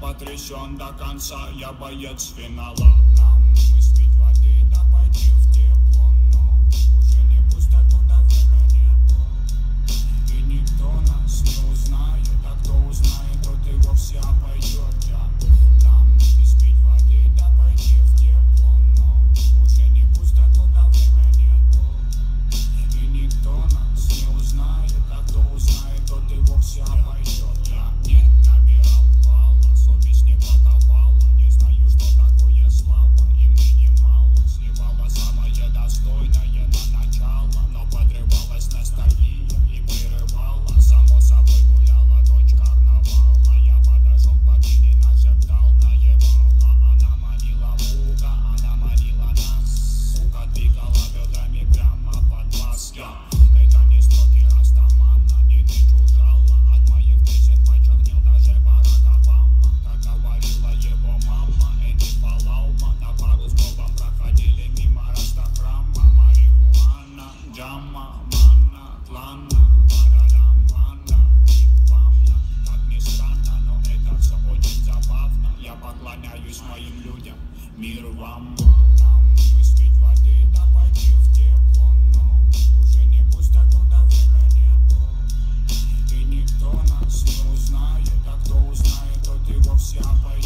потрясен до конца, я боец финала. поклоняюсь моим людям. Мир вам, мы спить воды, да пойти в тепло, уже не пусто, куда время нету. И никто нас не узнает, а кто узнает, тот и вовсе опоет.